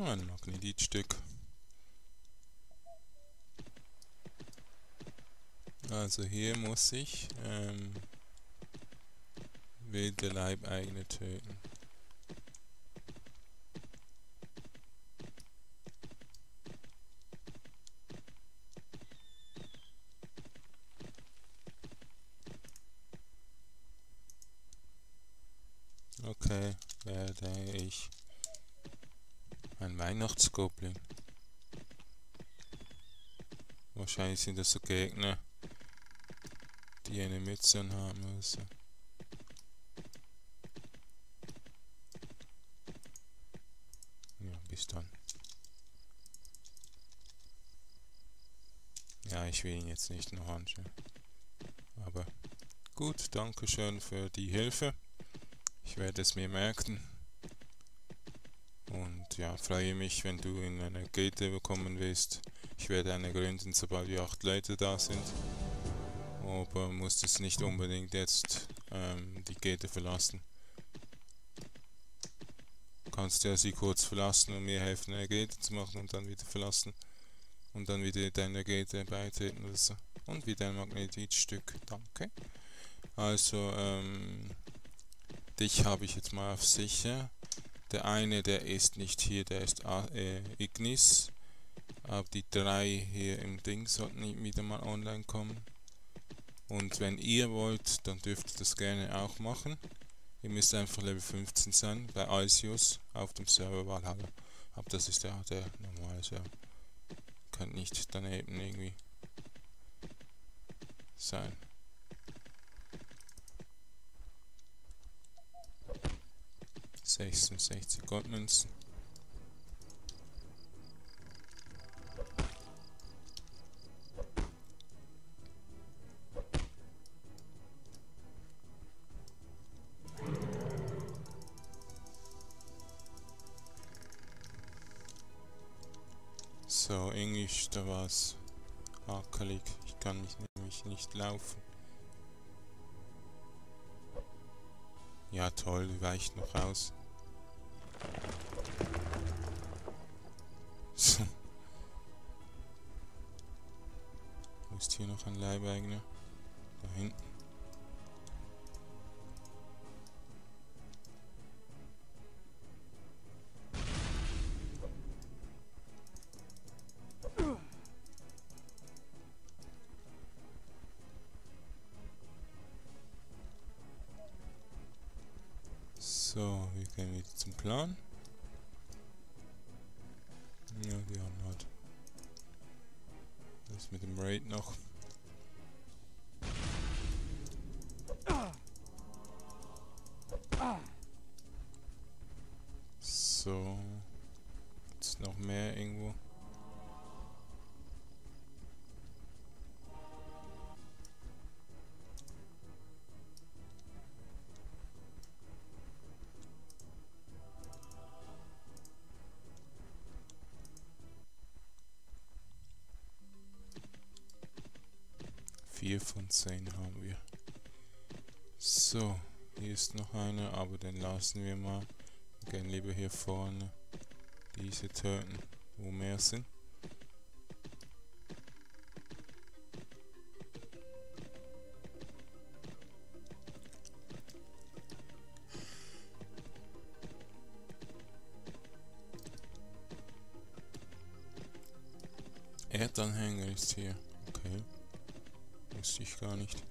Ein Magnetitstück. Also hier muss ich ähm, wilde Leibeigene töten. Okay, werde ich ein Weihnachtsgoblin. Wahrscheinlich sind das so Gegner, die eine Mütze haben müssen. Ja, bis dann. Ja, ich will ihn jetzt nicht noch anschauen. Aber gut, danke schön für die Hilfe. Ich werde es mir merken. Ja, freue mich, wenn du in eine Gete bekommen willst. Ich werde eine gründen, sobald die acht Leute da sind. Aber musst es nicht unbedingt jetzt ähm, die Gete verlassen. Kannst ja sie kurz verlassen und mir helfen, eine Gete zu machen und dann wieder verlassen. Und dann wieder deine Gete beitreten oder so. Und wieder ein Magnetitstück. Danke. Also, ähm, dich habe ich jetzt mal auf sicher. Der eine, der ist nicht hier, der ist äh, Ignis. Aber die drei hier im Ding sollten wieder mal online kommen. Und wenn ihr wollt, dann dürft ihr das gerne auch machen. Ihr müsst einfach Level 15 sein bei Alsius auf dem Server Valhalla. Aber das ist ja der normale Server. Könnt nicht daneben irgendwie sein. 66 Goldmünzen. So, Englisch, da war's hakelig. Ich kann mich nämlich nicht laufen. Ja toll, weicht noch aus. Wo ist hier noch ein Leibeigener? Da hinten. So, wir gehen wieder zum Plan. Ja, die haben halt das mit dem Raid noch. 4 von 10 haben wir. So, hier ist noch eine, aber den lassen wir mal. Wir gehen lieber hier vorne diese töten, wo mehr sind. Erdanhänger ist hier, okay. Wusste ich gar nicht.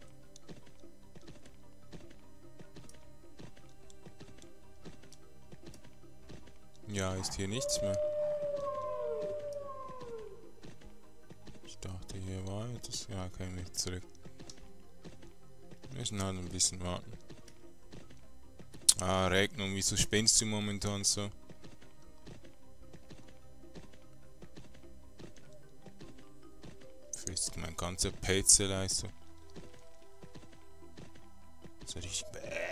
Ja, ist hier nichts mehr. Ich dachte, hier war etwas. Ja, kein Weg zurück. Wir müssen halt ein bisschen warten. Ah, Regnung, wieso spinnst du momentan so? Mein ganzer PC-Leistung. So richtig bäh.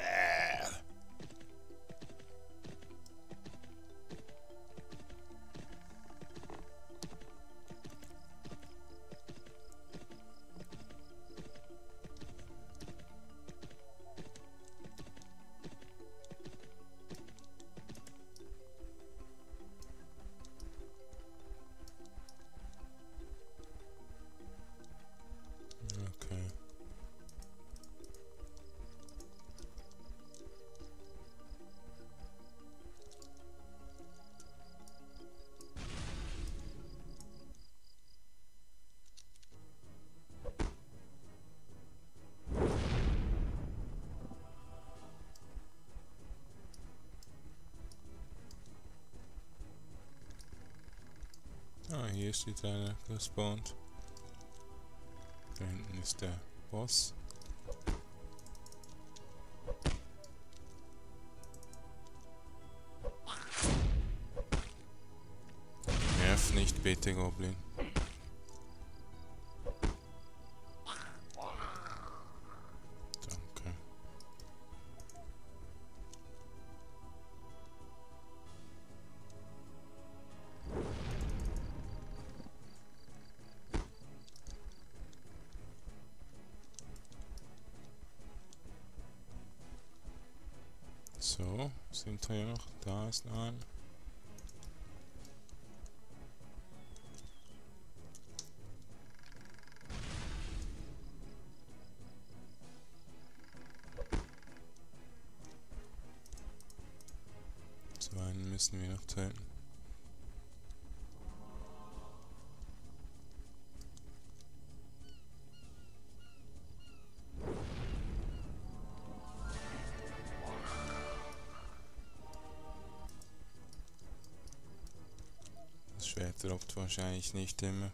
Hier steht einer gespawnt. Da hinten ist der Boss. Nerv nicht, bitte, Goblin. Da ist ein. So einen müssen wir noch töten. Wahrscheinlich nicht immer.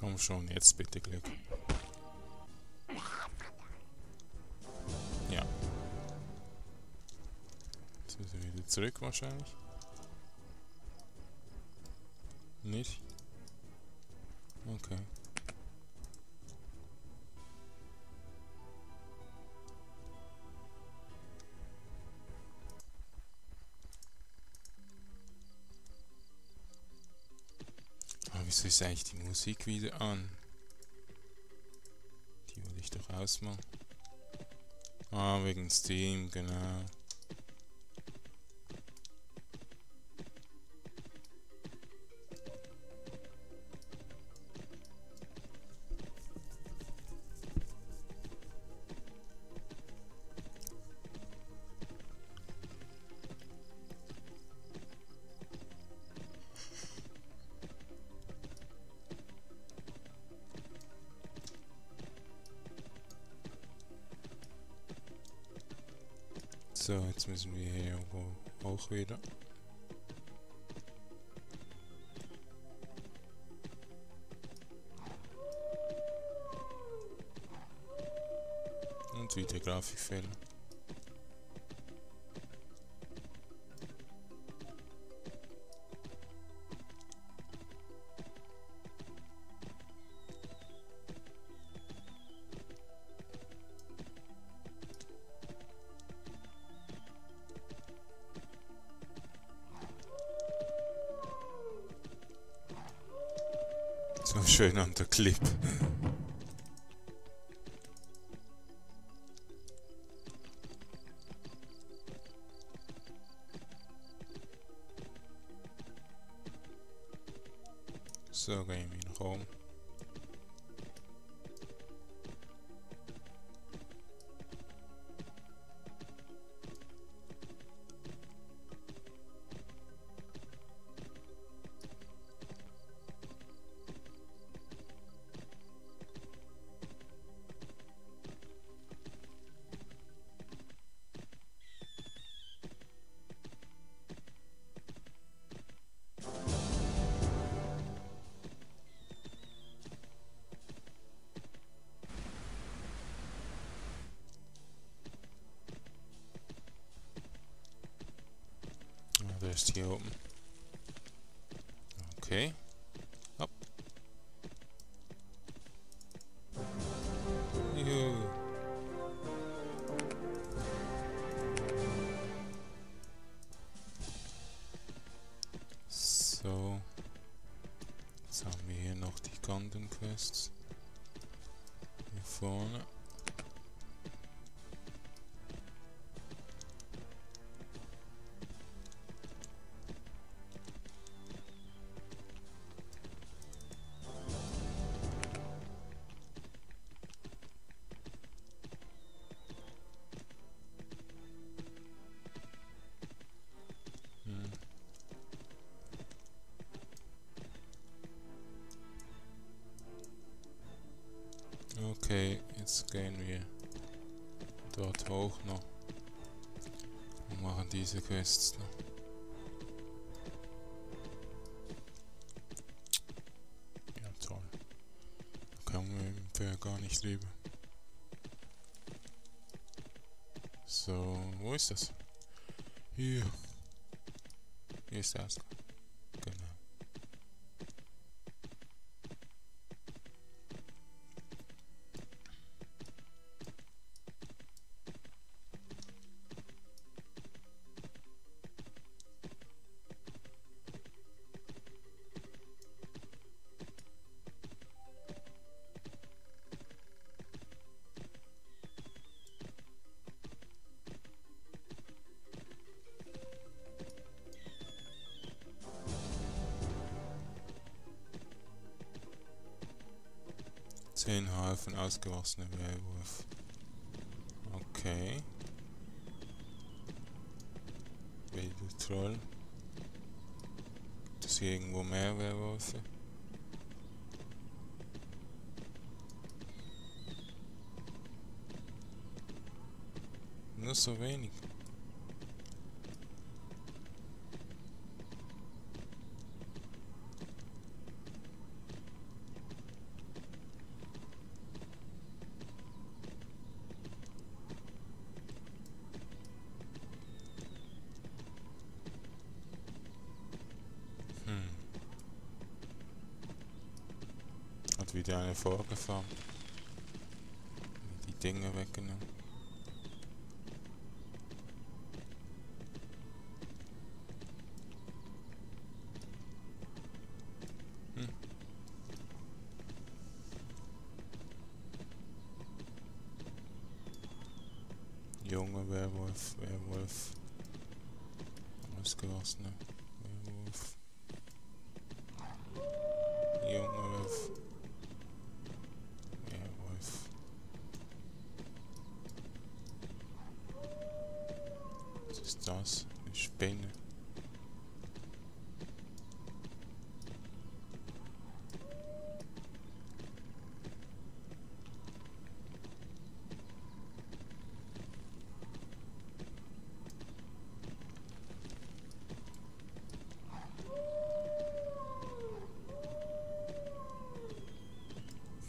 Komm schon, jetzt bitte Glück. Ja. Jetzt müssen wir wieder zurück wahrscheinlich. Nicht? Okay. Wieso ist eigentlich die Musik wieder an? Die wollte ich doch ausmachen. Ah, wegen Steam, genau. Müssen wir hier irgendwo auch wieder. Und wieder Grafikfehler. So schön an der Clip. Ist hier oben. Okay. Hopp. Juhu. So. Jetzt haben wir hier noch die Gundam Quests. Hier vorne. Okay, jetzt gehen wir dort hoch noch und machen diese Quests noch. Ja, toll. Da kommen wir gar nicht rüber. So, wo ist das? Hier. Hier ist der Ausgang. Zehn Haufen ausgewachsene Werwolf. Okay. Wilde Troll. Gibt es hier irgendwo mehr Werwölfe? Nur so wenig. Hm. Hat wieder eine vorgefahren. Die Dinge weggenommen. Hm. Junge Werwolf, Werwolf. Ausgewachsene Werwolf. Junge Wolf. Werwolf. Was ist das? Eine Spinne.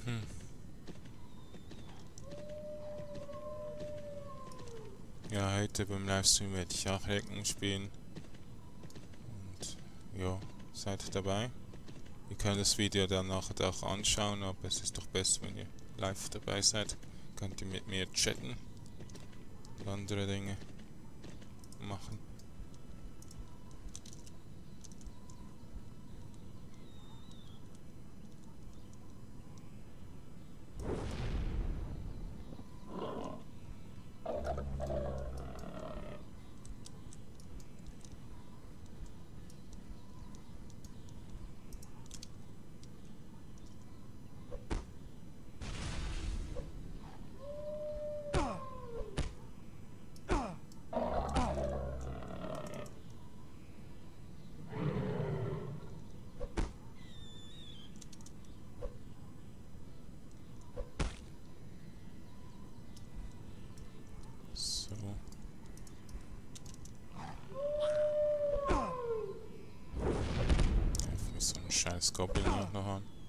Hm. Ja, heute beim Livestream werde ich auch Recken spielen. Und ja, seid dabei. Ihr könnt das Video dann nachher auch anschauen, aber es ist doch besser, wenn ihr live dabei seid. Könnt ihr mit mir chatten und andere Dinge machen. Scheiß Goblin auch noch an.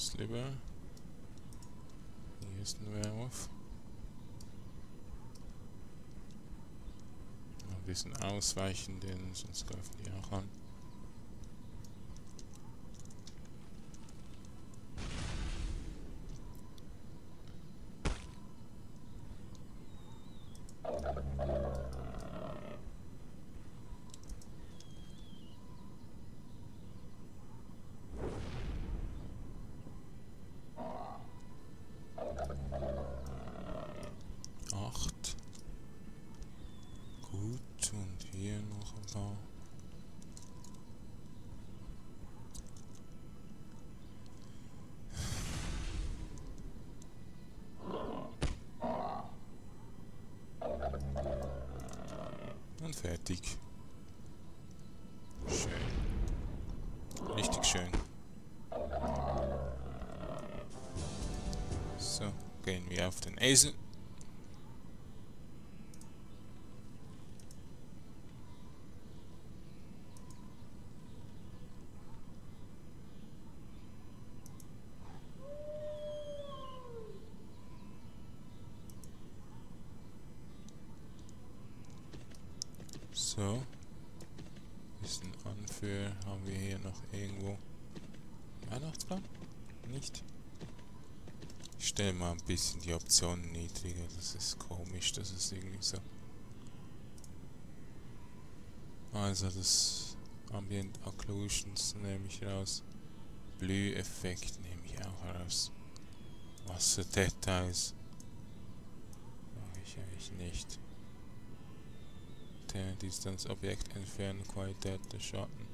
Sliver. Hier ist ein Werwolf. Ein bisschen ausweichen, denn sonst greifen die auch an. Acht. Gut, und hier noch ein paar. Und fertig. Schön. Richtig schön. So, gehen wir auf den Esel. So. Bisschen Anführ. Haben wir hier noch irgendwo Weihnachtsbaum? Nicht? Ich stelle mal ein bisschen die Optionen niedriger. Das ist komisch, das ist irgendwie so. Also das Ambient Occlusions nehme ich raus. Blüheffekt nehme ich auch raus. Wasserdetails mache ich eigentlich nicht. Der Distanzobjekt entfernen, Qualität der Schatten.